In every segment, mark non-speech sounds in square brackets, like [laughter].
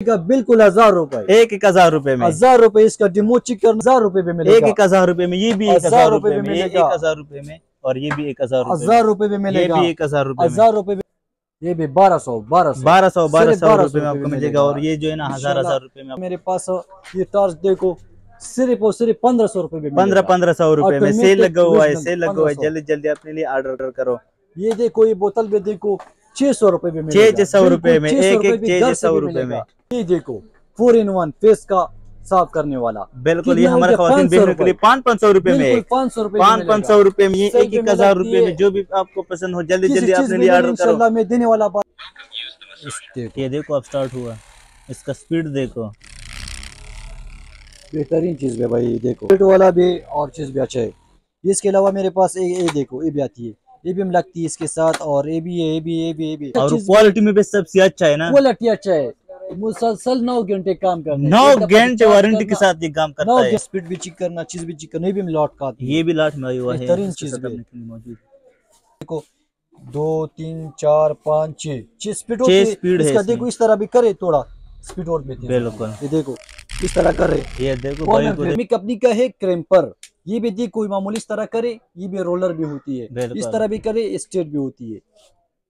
का बिल्कुल हज़ार रुपए एक एक हज़ार रुपए में हज़ार रुपए इसका डिमो चिकन हज़ार रुपए में एक मिलेगा एक हज़ार रुपए में ये भी एक हज़ार रुपए में में। एक हज़ार रुपए में और ये भी एक हज़ार हज़ार रुपए में में मिलेगा भी एक हज़ार रुपए में हज़ार रुपए में ये भी बारह सौ बारह सौ बारह सौ बारह सौ रुपए में आपको मिलेगा और ये जो है ना हज़ार हज़ार रुपए में मेरे पास ये टॉर्च देखो सिर्फ़ और सिर्फ़ पंद्रह सौ रुपए में पंद्रह पंद्रह सौ रुपए में सेल लगा हुआ है सेल लगा हुआ है जल्दी जल्दी अपने लिए ऑर्डर करो ये देखो ये बोतल में देखो छह सौ रुपए में छह मिलेगा। सौ रुपए में, एक एक भी छह सौ रुपए मिलेगा। ये देखो फोर इन वन फेस का साफ़ करने वाला। बिल्कुल ये हमारे? खातन बहनों के लिए पाँच पाँच सौ रुपए में पाँच सौ रुपए पाँच पाँच सौ रुपए में ये एक एक हज़ार रुपए में जो भी आपको पसंद हो जल्दी जल्दी अपने लिए ऑर्डर करो। मैं देने वाला बात ये देखो अब स्टार्ट हुआ। इसका स्पीड देखो। बेहतरीन चीज़ है भाई ये देखो। पेट वाला भी और चीज़ भी अच्छा है। इसके अलावा मेरे पास ये देखो ये भी आती है। ये भी हम लगती है इसके साथ और ये भी है ये भी ये भी ये भी और क्वालिटी में भी सबसे अच्छा है ना? क्वालिटी अच्छा है। मुसलसल नौ घंटे काम करना नौ घंटे वारंटी के साथ ये काम करता है। स्पीड भी चेक करना चीज़ भी चेक करना ये भी लौट का ये भी लाठ में आया हुआ है बेहतरीन चीज़ मौजूद देखो दो तीन चार पाँच छह स्पीड होती है इसका देखो इस तरह भी करे थोड़ा स्पीड और बिल्कुल। ये देखो इस तरह करे। ये देखो भाई कंपनी का है क्रेम्पर ये भी देखो मामूली इस तरह करे ये भी रोलर भी होती है। इस तरह भी करे स्टेट भी होती है।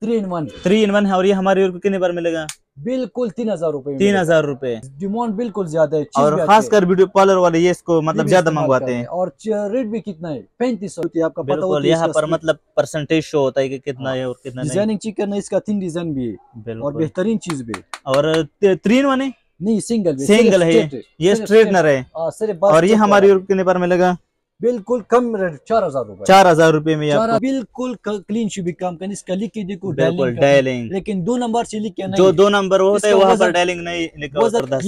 Three in one three in one है और ये हमारे कितने बार मिलेगा? बिल्कुल तीन हज़ार रूपए तीन हज़ार रुपए डिमांड बिल्कुल ज़्यादा है और खासकर वीडियो पार्लर वाले ये इसको मतलब ज़्यादा मंगवाते हैं। और रेट भी कितना है? पैंतीस सौ। आपका पता बिल्कुल होता है यहाँ पर मतलब परसेंटेज शो होता है कि कितना है और कितना डिज़ाइनिंग चेक करना इसका तीन डिज़ाइन भी है। और बेहतरीन चीज़ भी और इन वन नहीं सिंगल सिंगल है ये। स्ट्रेटनर है। हाँ, और ये हमारी वाला। और कितने बार मिलेगा? बिल्कुल कम रेट चार हज़ार रूपए। चार हज़ार रुपए में आपको बिल्कुल क्लीन शू काम करने इसका लिख के देखो डायलिंग लेकिन दो नंबर से लिख के नहीं जो दो नंबर होता है वहाँ पर डायलिंग नहीं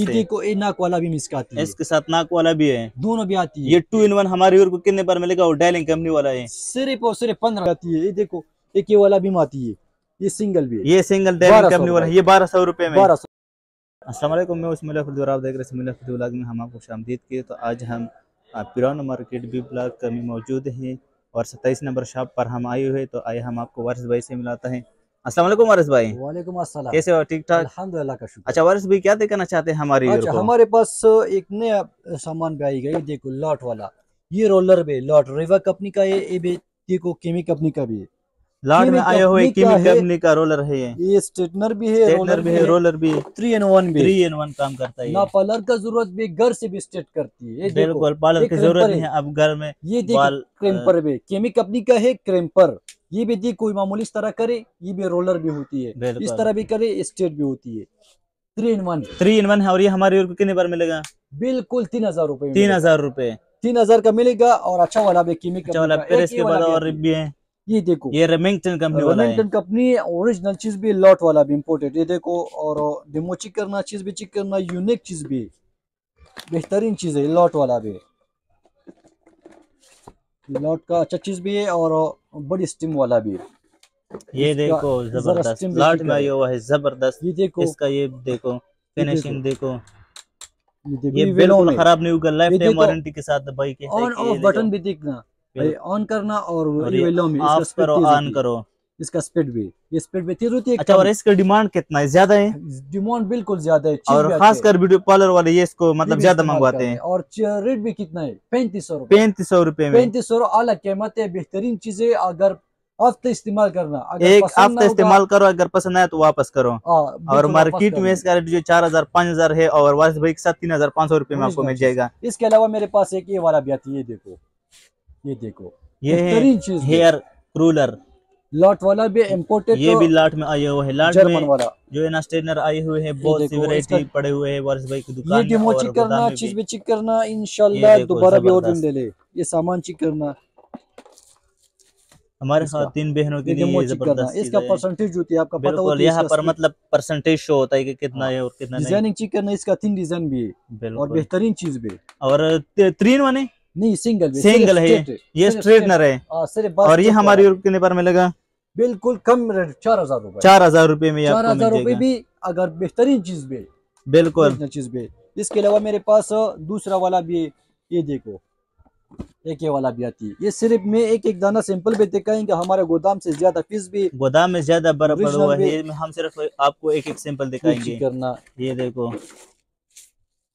देखो ये नाक वाला भी मिसका आती है। इसके साथ नाक वाला भी है। दोनों भी आती है। ये टू इन वन हमारी को कितने बार मिलेगा और डायलिंग कंपनी वाला है। सिर्फ़ और सिर्फ़ पंद्रह आती है। ये देखो एक ये वाला भी आती है। ये सिंगल भी है। ये सिंगल डायलिंग कंपनी वाला है। ये बारह सौ रुपए में। बारह सौ। वालेकुम मैं उस्मिला खुद आप देख रहे हैं में। हम आपको शामदीद किए तो आज हम पुराना मार्केट बी ब्लॉक में मौजूद है और सत्ताईस नंबर शॉप पर हम आए हुए तो आए हम आपको वारिस भाई से मिलाते हैं। अस्सलाम वालेकुम वारिस भाई। वालेकुम अस्सलाम। कैसे हो? ठीक ठाक? अल्हम्दुलिल्लाह का शुक्र। अच्छा वारिस भाई क्या देखना चाहते हैं हमारी अच्छा हमारे पास एक नया सामान भी आई गई देखो लॉट वाला। ये रोलर भी लॉट रिवा कंपनी का है ये भी देखो केमी कंपनी का भी है। लाट में आए हुए किमी कंपनी का रोलर है ये। ये स्ट्रेटनर भी है स्ट्रेटनर भी है रोलर भी थ्री एन वन भी थ्री इन वन काम करता है ना पार्लर का ज़रूरत भी घर से भी स्ट्रेट करती है। बिल्कुल पार्लर की ज़रूरत नहीं है। अब घर में ये क्रेम्पर भी। केमी कंपनी का है क्रेम्पर ये भी देखो कोई मामूली इस तरह करे ये भी रोलर भी होती है। इस तरह भी करे स्ट्रेट भी होती है। Three in one three in one है और ये हमारी कितने बार मिलेगा? बिल्कुल तीन हज़ार रूपए तीन हज़ार रूपए। तीन हज़ार का मिलेगा और अच्छा वाला भी केमी अच्छा वाला फिर इसके बाद वाला और भी है। है ये देखो ये रेमिंगटन कंपनी वाला है। रेमिंगटन कंपनी ओरिजिनल चीज़ भी लॉट वाला भी इम्पोर्टेड ये देखो और डेमो चेक करना चीज़ भी चेक करना यूनिक चीज़ भी। बेहतरीन चीज़ है लॉट वाला भी। लॉट का अच्छा चीज़ भी है और बड़ी स्टीम वाला भी ये देखो ज़बरदस्त। लॉट में आया हुआ है ज़बरदस्त। ये देखो। इसका ये देखो फिनिशिंग देखो। ये बिल्कुल खराब नहीं होगा लाइफ टाइम वारंटी के साथ भाई के। ऑन ऑफ़ बटन भी देखना। ऑन करना और और ये ये में ऑफ़ करो ऑन करो। इसका स्पीड भी। ये स्पीड भी तेज होती है अच्छा और इसका डिमांड कितना है? ज़्यादा है? डिमांड बिल्कुल ज़्यादा है और खासकर वीडियो पार्लर वाले ये इसको मतलब ज़्यादा मंगवाते हैं। और रेट भी कितना है? पैंतीस सौ पैंतीस सौ रुपए में। पैंतीस सौ अलग कीमत है बेहतरीन चीज़ें अगर हफ़्ते इस्तेमाल करना अगर एक हफ़्ता इस्तेमाल करो अगर पसंद आए तो वापस करो। हाँ, और मार्केट में इसका रेट जो चार हज़ार पाँच हज़ार है और वारिस भाई के साथ तीन हज़ार पाँच सौ रुपए में आपको मिल जाएगा। इसके अलावा मेरे पास एक ये वाला भी आती है देखो। ये देखो ये है चीज़ हेयर रूलर। लॉट वाला भी इम्पोर्टेड ये भी लाट में आया हुआ है। लाट जर्मन में वाला। जो है ना स्टेनर आए हुए हैं बहुत सी वैरायटी पड़े हुए हैं वारिस भाई की दुकान में डेमो चेक करना चीज़ भी। चेक करना इंशाल्लाह दोबारा भी। दिन ले ले ये सामान चेक करना। हमारे। साथ तीन बहनों के लिए ये ज़बरदस्त इसका परसेंटेज होती है आपका पता होती है यहाँ पर मतलब परसेंटेज शो होता है कि कितना है और कितना नहीं। डिज़ाइनिंग चेक करना इसका तीन डिज़ाइन भी है। और बेहतरीन चीज़ भी और वन है? नहीं सिंगल भी Single है ये। स्ट्रेटनर है हाँ, और ये straight हमारी। और कितने बार मिलेगा? बिल्कुल कम रेट चार हज़ार रूपए। चार हज़ार रुपए में चार हज़ार रूपए भी अगर बेहतरीन चीज़ भी बिल्कुल। चीज़ भी इसके अलावा मेरे पास दूसरा वाला भी ये देखो एक ये वाला भी आती है। ये सिर्फ़ में एक एक दाना सैंपल भी दिखाएँगे हमारे गोदाम से ज़्यादा फ़ीस भी गोदाम में ज़्यादा बर्फ़ पड़ा हुआ है। हम सिर्फ़ आपको एक एक सैंपल दिखाएँगे। करना। ये देखो।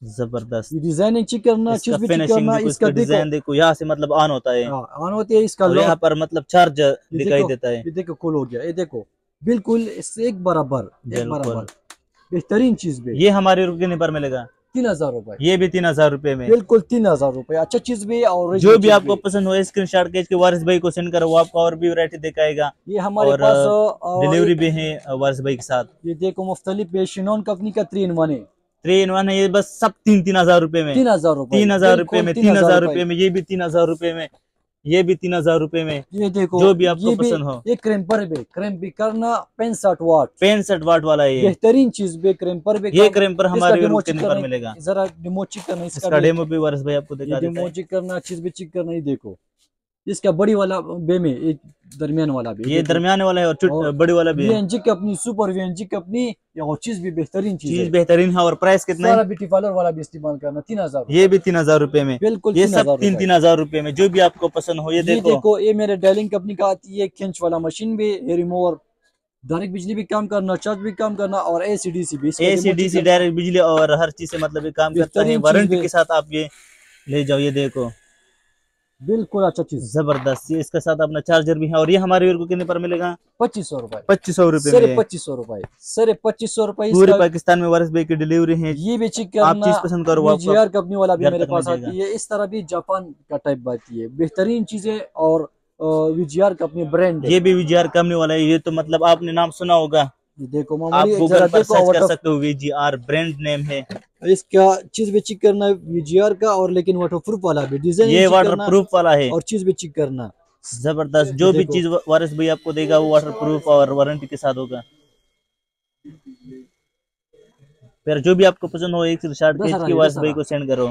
ज़बरदस्त। डिज़ाइनिंग चेक करना चीज़ भी करना इसका डिज़ाइन देखो। यहाँ से मतलब ऑन होता है। हाँ, ऑन होती है इसका यहाँ पर मतलब चार्ज दिखाई देता है। ये देखो कुल हो गया। ये देखो बिल्कुल इससे एक बराबर एक बराबर। बेहतरीन चीज़ भी। ये हमारे कितने पर मिलेगा। तीन हज़ार रूपए। ये भी तीन हज़ार रूपए में। बिल्कुल तीन हज़ार रूपए। अच्छा चीज़ भी और जो भी आपको पसंद हो स्क्रीन शॉट के वारिस भाई को सेंड करो वो आपको और भी वैरायटी दिखाएगा। ये हमारे और, पास डिलीवरी भी है वारिस भाई के साथ। ये देखो मुख्तलिफ़ शिनोन कंपनी का इन वन है। थ्री इन वन है ये बस सब तीन तीन हज़ार रूपए में। तीन हज़ार रूपए। तीन हज़ार रूपए में तीन हज़ार रूपए में ये भी तीन हज़ार रूपए में ये भी तीन हज़ार रूपए में। ये देखो जो भी आपको पसंद हो। ये क्रेम्पर भी क्रेम भी करना पैंसठ वाट पैंसठ वाट वाला ये। बेहतरीन चीज़ भी क्रेम्पर भी ये क्रेम पर हमारे पर मिलेगा। जरा डेमो चेक करना इसका डेमो भी वारिस भाई आपको दिखा डेमो चेक करना चीज़ भी चेक करना ये देखो। इसका बड़ी वाला बे में दरमियान वाला भी ये दरमियान वाला है और बड़ी वाला भी है। VNG company super VNG company ये और चीज़ भी बेहतरीन चीज़ चीज़ बेहतरीन है और प्राइस कितना? है ब्यूटी पार्लर वाला भी इस्तेमाल करना तीन हज़ार ये भी तीन हज़ार रूपए में। बिल्कुल ये सब तीन। तीन हज़ार रूपए में जो भी आपको पसंद हो ये देखो। देखो ये मेरे डेलिंग कंपनी का आती है खिंच वाला मशीन भी रिमूवर डायरेक्ट बिजली भी काम करना चार्ज भी काम करना और एसीडीसी भी ए सी डी सी डायरेक्ट बिजली और हर चीज़ से मतलब काम करता है। वारंटी के साथ आप ये ले जाओ ये देखो। बिल्कुल अच्छा चीज़। ज़बरदस्त ये इसके साथ अपना चार्जर भी है और ये हमारे को कितने पर मिलेगा? पच्चीस सौ रूपए। पच्चीस सौ रूपए पच्चीस सौ रूपए। सिर्फ़ पच्चीस सौ रूपए पूरे पाकिस्तान में वारिस भाई की डिलीवरी है। ये भी चेक आप चीज़ पसंद करो वो आपको जीआर कंपनी वाला भी मेरे पास आती है। इस तरह भी जापान का टाइप आती है बेहतरीन चीज़ें और वीजीआर कंपनी ब्रांड ये भी वीजीआर कंपनी वाला है। ये तो मतलब आपने नाम सुना होगा। देखो आप गूगल पर सर्च कर सकते हो वीजीआर ब्रांड नेम है। इसका चीज़ भी चेक करना वीजीआर का और लेकिन वाटर प्रूफ वाला भी डिज़ाइन ये वाटर प्रूफ वाला है। और चीज़ भी चेक करना। ज़बरदस्त जो भी चीज़ वारिस भाई आपको देगा वो वाटर प्रूफ और वारंटी के साथ होगा। फिर जो भी आपको पसंद हो एक की है, वारिस भाई को सेंड करो।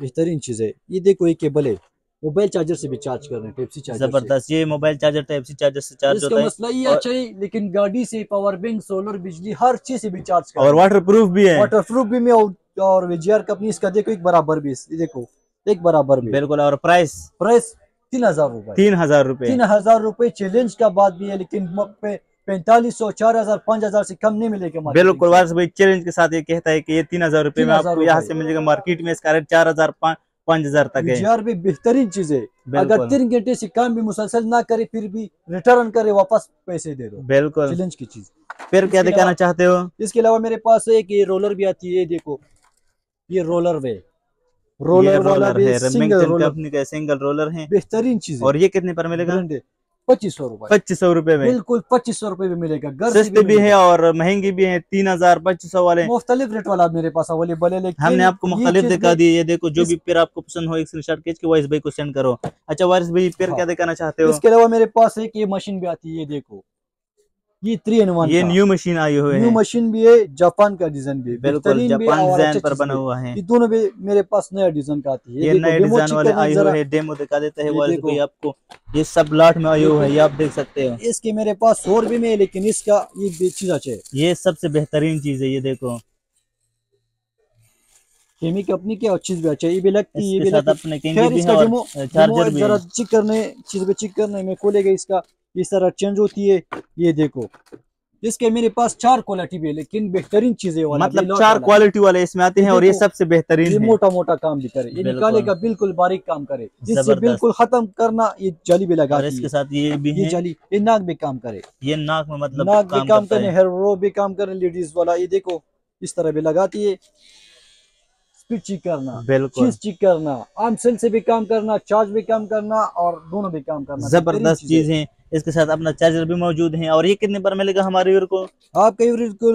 बेहतरीन चीज़ है। ये देखो ये केबल है। मोबाइल चार्जर से भी चार्ज करना है टाइप सी। चार्जर ज़बरदस्त ये mobile charger type C charger से चार्ज होता है। मसला ये अच्छा है लेकिन गाड़ी से पावर बैंक सोलर बिजली हर चीज़ से भी चार्ज करना और वाटर प्रूफ भी है। वाटर प्रूफ भी में और, वीजीआर कंपनी इसका देखो एक बराबर भी देखो एक बराबर भी बिल्कुल और प्राइस प्राइस तीन हज़ार रूपए। तीन हज़ार रूपए। तीन हज़ार रूपए चैलेंज का बात भी है लेकिन पैंतालीस सौ चार हज़ार पाँच हज़ार से कम नहीं मिलेगा बिल्कुल में। भाई चैलेंज के साथ ये कहता है कि ये तीन हज़ार रूपए में आपको यहाँ से मिलेगा मार्केट में इसका रेट चार हज़ार पाँच हज़ार तक है। भी बेहतरीन चीज़ है। अगर तीन घंटे से काम भी मुसलसल ना करे फिर भी रिटर्न करे वापस पैसे दे दो। बिल्कुल। चैलेंज की चीज़। फिर क्या दिखाना चाहते हो? इसके अलावा मेरे पास एक ये रोलर भी आती है ये देखो ये रोलर वे रोलर रोलर है सिंगल रोलर का सिंगल रोलर है। बेहतरीन चीज़ और ये कितने पर मिलेगा? पच्चीस सौ रूपए। पच्चीस सौ रूपए में। बिल्कुल पच्चीस सौ रूपए में मिलेगा घर सस्ते भी है और महँगी भी है तीन हज़ार पच्चीस सौ वाले। मुख्तलिफ़ रेट वाला मेरे पास अवेलेबल है लेकिन हमने आपको मुख्तलिफ़ दिखा दी दिए ये देखो जो भी पेड़ आपको पसंद हो एक स्क्रीनशॉट खींच के वारिस भाई को सेंड करो। अच्छा वारिस भाई फिर हाँ। क्या दिखाना चाहते हो? इसके अलावा मेरे पास एक ये मशीन भी आती है ये देखो। ये थ्री इन वन ये न्यू मशीन आई हुई है। न्यू मशीन भी है जापान का डिज़ाइन भी बिल्कुल जापान डिज़ाइन पर बना हुआ है। ये दोनों भी मेरे पास नया डिज़ाइन का आती है। ये नए डिज़ाइन वाले आई हुए है डेमो दिखा देता है देखो। भाई आपको। ये सब लाट में आई हुई है ये आप देख सकते हो। इसके मेरे पास और भी में है लेकिन इसका ये भी चीज़ अच्छा है। ये सबसे बेहतरीन चीज़ है ये देखो। केमी कंपनी की और चीज़ भी अच्छा ये भी लगती है ये भी लगती अपने है इसका डेमो चार्जर भी जरा चेक करने चीज़ भी चेक करने में खोलेगा इसका। इस तरह चेंज होती है ये देखो। इसके मेरे पास चार क्वालिटी भी है लेकिन बेहतरीन चीज़ें वाला मतलब चार क्वालिटी वाले इसमें आते हैं और ये सबसे बेहतरीन ये मोटा मोटा काम भी करे ये बिल्कुल। निकालेगा बिल्कुल बारीक काम करे इससे बिल्कुल खत्म करना ये जाली भी लगा इसके साथ ये भी ये जाली ये नाक भी काम करे। ये नाक में मतलब नाक भी काम करे हेयर भी काम करे लेडीज़ वाला ये देखो इस तरह भी लगाती है। स्पीड चेक करना बिल्कुल। चीज़ चेक करना आर्म सेल से भी काम करना चार्ज भी काम करना और दोनों भी काम करना। ज़बरदस्त चीज़। है। इसके साथ अपना चार्जर भी मौजूद है। और ये कितने पर मिलेगा हमारे व्यूअर को? आपके यूरिन को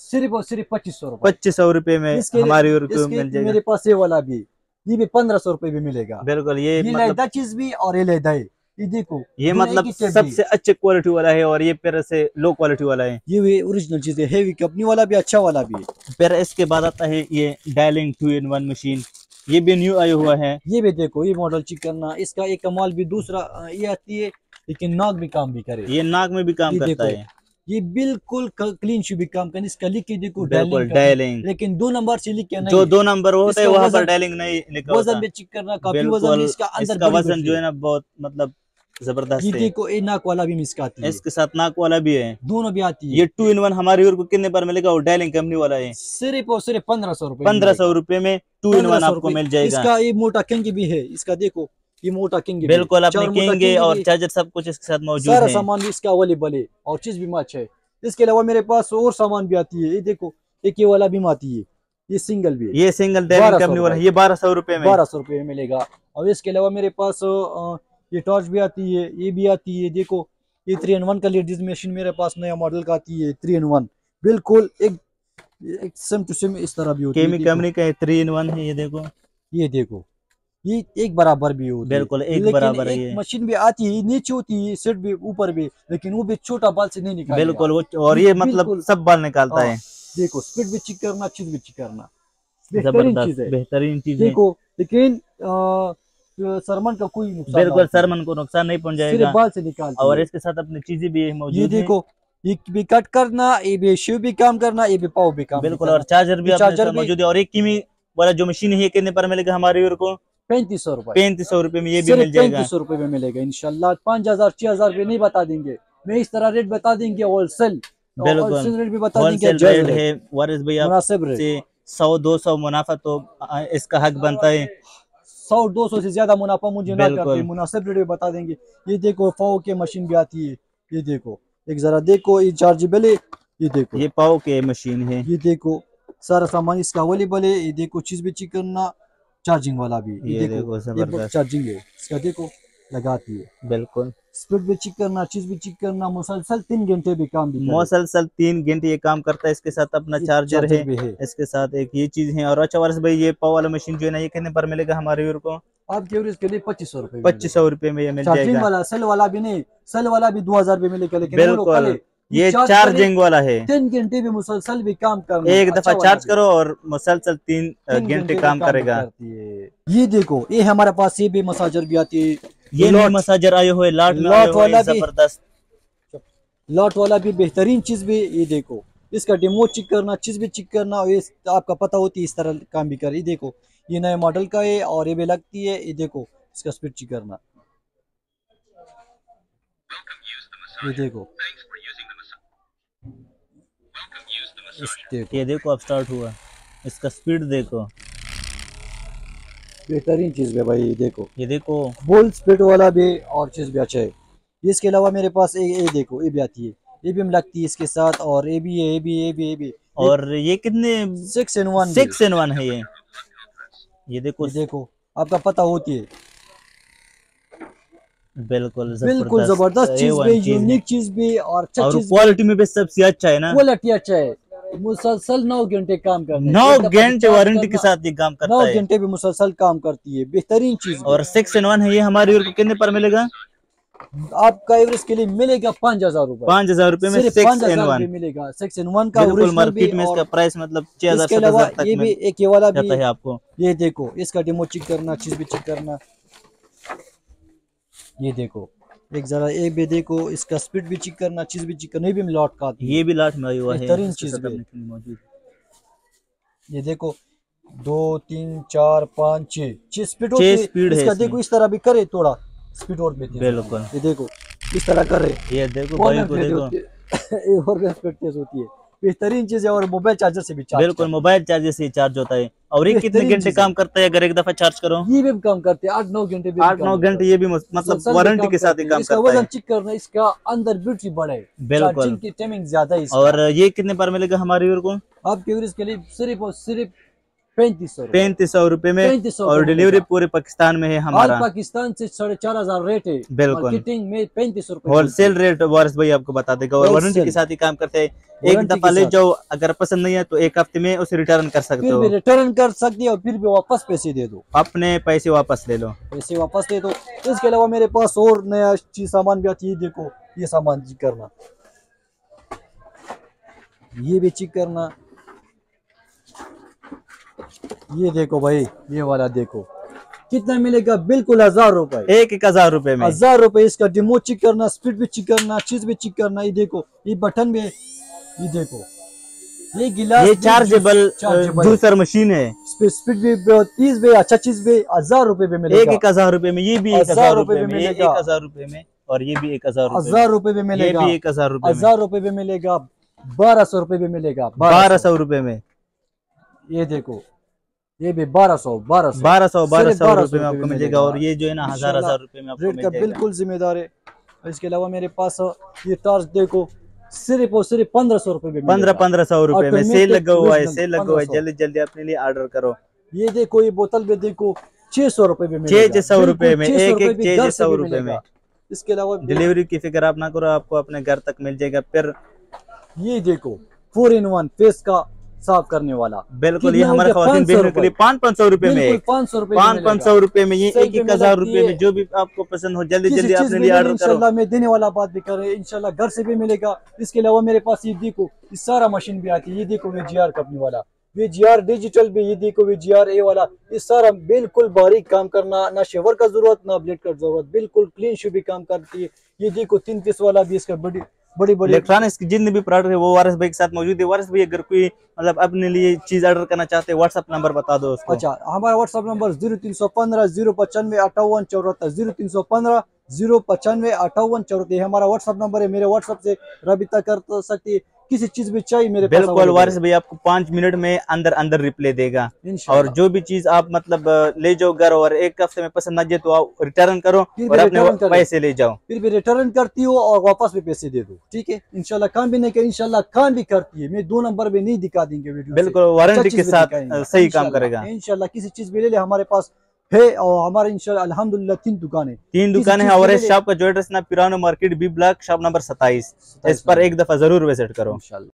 सिर्फ़ और सिर्फ़ पच्चीस सौ पच्चीस सौ रुपये में हमारे व्यूअर को मिल जाएगा। मेरे पास ये वाला भी ये भी पंद्रह सौ रुपए भी मिलेगा। बिल्कुल ये ये मतलब चीज़ भी और ये लैदा है। ये देखो ये मतलब। सबसे अच्छे क्वालिटी वाला है और ये फिर से लो क्वालिटी वाला है। ये भी ओरिजिनल चीज़ है। हेवी कंपनी वाला भी अच्छा वाला भी है। फिर इसके बाद आता है ये डायलिंग टू इन वन मशीन ये भी न्यू आया हुआ है। ये भी देखो ये मॉडल चेक करना। इसका एक कमाल भी दूसरा ये आती है लेकिन नाक भी काम भी करे। ये नाक में भी काम करता है। ये बिल्कुल क्लीन शू भी काम करने। इसका लिख के देखो डायलिंग डायलिंग लेकिन दो नंबर से लिख के नहीं जो दो नंबर होता है वहाँ पर डायलिंग नहीं होता वज़न भी चेक करना काफ़ी वज़न इसका अंदर इसका वज़न जो है ना बहुत मतलब ज़बरदस्त है। देखो ये नाक वाला भी मिस आती है। इसके साथ नाक वाला भी है। दोनों भी आती है। ये टू इन वन हमारे को कितने पर मिलेगा? और डायलिंग कंपनी वाला है। सिर्फ़ और सिर्फ़ पंद्रह सौ रुपए पंद्रह सौ रुपए में टू इन वन आपको मिल जाएगा। इसका ये मोटा किंग भी है। इसका देखो ये मोटा किंग बिल्कुल आपने किंग और चार्जर सब कुछ इसके साथ मौजूद सारा है। सामान भी इसका अवेलेबल है। और चीज़ भी मच है। इसके अलावा मेरे पास और सामान भी आती है। ये देखो एक ये वाला भी आती है। ये सिंगल भी है। ये सिंगल डायलिंग कंपनी वाला ये बारह सौ रुपए में। बारह सौ रुपये में मिलेगा। और इसके अलावा मेरे पास ये टॉर्च भी आती है ये भी आती है देखो ये थ्री एन वन का लेडीज़ मशीन मेरे पास नया मॉडल का आती है थ्री एन वन बिल्कुल एक एक सेम टू सेम इस तरह भी होती है कंपनी का थ्री इन वन है ये देखो। ये देखो ये एक बराबर भी होती बिल्कुल एक बराबर है एक मशीन भी आती है नीचे होती है सेट भी ऊपर भी लेकिन वो भी छोटा बाल से नहीं निकाल बिल्कुल वो और ये मतलब सब बाल निकालता है देखो स्पीड भी चेक करना चीज़ भी चेक करना। बेहतरीन चीज़ है। बेहतरीन चीज़ देखो लेकिन सरमन का कोई नुकसान बिल्कुल सरमन को नुकसान नहीं पहुंचाएगा। बाल से निकालती और इसके साथ अपनी चीज़ें भी मौजूद ये देखो ये भी कट करना ये भी शिव भी काम करना ये भी पाव भी काम बिल्कुल और चार्जर भी चार्जर मौजूद है। और एक किमी वाला जो मशीन है कितने पर मिलेगा हमारे व्यूअर को? पैंतीस सौ रुपए। पैंतीस सौ रुपए में ये भी मिल जाएगा। पैंतीस सौ रुपए में मिलेगा इनशाला पाँच हज़ार छह हज़ार रुपए नहीं बता देंगे। मैं इस तरह रेट बता देंगे होलसेल बिल्कुल। होलसेल रेट भी बता देंगे वारिस सौ दो सौ मुनाफा तो इसका हक बनता है। सौ दो सौ से ज़्यादा मुनाफा मुझे ना करते मुनासिब रेट में बता देंगे। ये देखो फाओ के मशीन भी आती है ये देखो। एक जरा देखो ये चार्जेबल है ये देखो। ये पाओ के मशीन है। ये देखो सारा सामान इसका अवेलेबल है ये देखो चीज़ भी चेक करना चार्जिंग वाला भी ये ये देखो देखो चार्जिंग है इसका देखो। लगाती है। बिल्कुल। स्पीड भी चेक करना चीज़ भी चेक करना मुसलसल तीन घंटे भी काम भी मुसलसल तीन घंटे ये काम करता है इसके साथ अपना ये चार्जर है है। इसके साथ एक ये चीज़ है और अच्छा वारिस भाई ये पाव वाला मशीन जो है ना ये कितने पर मिलेगा हमारे व्यूअर को? आपके एवरेज के लिए पच्चीस सौ रुपए पच्चीस सौ रुपए में ये मिल जाएगा। वाला सेल वाला भी नहीं सेल वाला भी दो हज़ार रुपए मिलेगा लेकिन बिल्कुल। ये चार्जिंग वाला है। तीन घंटे भी मुसलसल भी काम कर एक अच्छा दफ़ा चार्ज करो और मुसलसल तीन घंटे भी काम करेगा। ये देखो ये हमारे पास ये भी मसाजर भी आती है ये नए मसाजर आए हुए लाट लॉट वाला भी- ज़बरदस्त। लॉट वाला भी बेहतरीन चीज़ भी ये देखो। इसका डेमो चेक करना चीज़ भी चेक करना और ये आपका पता होती है इस तरह काम भी कर। ये देखो ये नए मॉडल का है और ये भी लगती है। ये देखो इसका स्पीड चेक करना। ये देखो। इस देखो। ये देखो अब स्टार्ट हुआ। इसका स्पीड देखो। बेहतरीन चीज़ है भाई ये देखो। ये देखो। बोल स्पीड वाला भी और चीज़ भी अच्छा है। इसके अलावा मेरे पास ये देखो ये भी आती है। ये भी हम लगती है इसके साथ और ये भी है ये भी ये भी ये भी और ये कितने? Six in one six in one है ये। ये देखो। ये देखो आपका पता होती है। बिल्कुल बिल्कुल ज़बरदस्त चीज़ A1 भी यूनिक चीज़ भी और अच्छा क्वालिटी में भी सबसे अच्छा है ना? क्वालिटी अच्छा है। मुसलसल नौ घंटे काम करना नौ घंटे वारंटी के साथ ये काम नौ करता है। घंटे भी मुसलसल काम करती है बेहतरीन चीज़ और सिक्स इन वन है ये हमारे को कितने पर मिलेगा? आपका एवरेज के लिए मिलेगा पाँच हज़ार रूपए। पाँच हज़ार रूपए में सिक्स इन वन मिलेगा। सिक्स इन वन का मार्केट में इसका प्राइस मतलब छह हज़ार ये भी एक ये वाला भी है आपको। ये देखो इसका डेमो चेक करना चीज़ भी चेक करना। ये देखो। एक जरा ये भी देखो इसका स्पीड भी चेक करना चीज़ भी चेक करना ये भी लॉट का। ये भी लास्ट में हुआ है बेहतरीन चीज़ मौजूद ये देखो दो तीन चार पाँच छः। छः स्पीड छह है इसका देखो इस तरह भी करे थोड़ा। स्पीड और भी बिल्कुल। ये देखो इस तरह करे। ये देखो भाई को देखो। [laughs] और स्पीड तेज होती है। बेहतरीन चीज़ है और मोबाइल चार्जर से भी चार्ज बिल्कुल मोबाइल चार्जर से चार्ज होता है। और ये कितने घंटे काम करता है अगर एक दफ़ा चार्ज करो? ये भी काम करते हैं आठ नौ घंटे आठ नौ घंटे ये भी मतलब वारंटी के साथ ही। काम इसका करता वज़न है। चेक करना इसका अंदर ब्यूटी बड़ा है। बिल्कुल। टाइमिंग ज़्यादा है और ये कितने बार मिलेगा हमारे को? आपके के लिए सिर्फ़ और सिर्फ़ पैंतीस सौ पैंतीस सौ रुपए में 3500 और डिलीवरी पूरे पाकिस्तान में है हमारा। पाकिस्तान से साढ़े चार हज़ार रेट है। बिल्कुल। में पैंतीस रुपए होलसेल रेट वारिस भाई आपको बता देगा। और वारंटी के साथ ही काम करते हैं। एक दफ़ा ले जाओ अगर पसंद नहीं है तो एक हफ़्ते में उसे रिटर्न कर सकते हो। रिटर्न कर सकते हो और फिर भी वापस पैसे दे दो। अपने पैसे वापस ले लो। पैसे वापस दे दो। इसके अलावा मेरे पास और नया चीज़ सामान भी आती है देखो ये सामान चेक करना। ये भी चेक करना। ये देखो भाई ये वाला देखो। कितना मिलेगा? बिल्कुल हज़ार रुपए। एक एक हज़ार रुपए में। हज़ार रुपए इसका डिमो चेक करना स्पीड भी चेक करना चीज़ भी चेक करना ये देखो ये बटन में ये देखो। ये गिलास ये चार्जेबल जूसर मशीन है। स्पीड भी तीस भी अच्छा चीज़ भी हज़ार रुपए में एक मिलेगा। एक हज़ार रुपए में ये भी एक हज़ार रुपए में। एक हज़ार रुपए में और ये भी एक हज़ार हज़ार रुपए में मिलेगा। एक हज़ार रुपए हज़ार रुपए में मिलेगा बारह सौ रुपए में मिलेगा। बारह सौ रुपए में। ये देखो ये भी बारह सौ बारह सौ। बारह सौ बारह सौ 1200 रुपए में आपको मिलेगा और ये जो है ना हज़ार हज़ार रुपए में आपको रेट का बिल्कुल जिम्मेदार है। इसके अलावा मेरे पास ये टॉर्च देखो सिर्फ़ और सिर्फ़ पंद्रह सौ रुपए में पंद्रह पंद्रह सौ रुपए में। सेल लगा हुआ है सेल लगा हुआ है। जल्दी जल्दी अपने लिए ऑर्डर करो। ये देखो ये बोतल भी देखो छह सौ रुपए में छह छह सौ रुपए में एक एक छह छह सौ रुपए में। इसके अलावा डिलीवरी की फ़िक्र आप ना करो आपको अपने घर तक मिल जाएगा। फिर ये देखो फोर इन वन फेस का साफ़ करने वाला। बिल्कुल ये हमारे खातन 500 बहनों के लिए पाँच पाँच सौ रुपए में पाँच सौ पाँच पाँच सौ रुपए में ये एक एक हज़ार है। में जो भी आपको पसंद हो जल्दी जल्दी अपने लिए ऑर्डर करो। इंशाल्लाह मैं देने वाला बात भी कर रहे हैं इंशाल्लाह घर से भी मिलेगा। इसके अलावा मेरे पास ये देखो ये सारा मशीन भी आती है ये देखो वे जी कंपनी वाला। वे जी डिजिटल भी ये देखो वे जी ए वाला। ये सारा बिल्कुल बारीक काम करना ना शेवर का ज़रूरत ना ब्लेड का ज़रूरत। बिल्कुल क्लीन शू भी काम करती है। ये देखो तीन पीस वाला भी इसका बड़ी बड़ी बड़ी इलेक्ट्रॉनिक्स की जितने भी प्रोडक्ट है वो वारस भाई के साथ मौजूद है। वारस भाई अगर कोई मतलब अपने लिए चीज़ ऑर्डर करना चाहते हैं व्हाट्सअप नंबर बता दो उसको। अच्छा हमारा व्हाट्सअप नंबर ज़ीरो तीन सौ पंद्रह ज़ीरो पचानवे अट्ठावन चौहत्तर ज़ीरो तीन सौ पंद्रह ज़ीरो पचानवे अट्ठावन चौहत्तर हमारा व्हाट्सअप नंबर है। मेरे व्हाट्सअप से रबिता कर सकती है। किसी चीज़ भी चाहिए मेरे बिल्कुल वारिस भाई आपको पाँच मिनट में अंदर अंदर रिप्लाई देगा। और जो भी चीज़ आप मतलब ले जाओ घर और एक हफ़्ते में पसंद आ जाए तो आप रिटर्न करो और अपने पैसे ले जाओ। फिर भी रिटर्न करती हो और वापस भी पैसे दे दो ठीक है? इनशाला काम भी नहीं कर इंशाल्लाह काम भी करती है। मैं दो नंबर में नहीं दिखा देंगे बिल्कुल वारंटी अच्छा के साथ सही काम करेगा। इंशाल्लाह किसी चीज़ भी ले ले हमारे पास है और हमारे इंशाल्लाह अल्हम्दुलिल्लाह तीन दुकानें। तीन दुकान दुकानें हैं और इस शॉप का जो एड्रेस ना पिरानो market B block shop number सताइस इस पर एक दफ़ा ज़रूर विज़िट करो। इंशाल्लाह।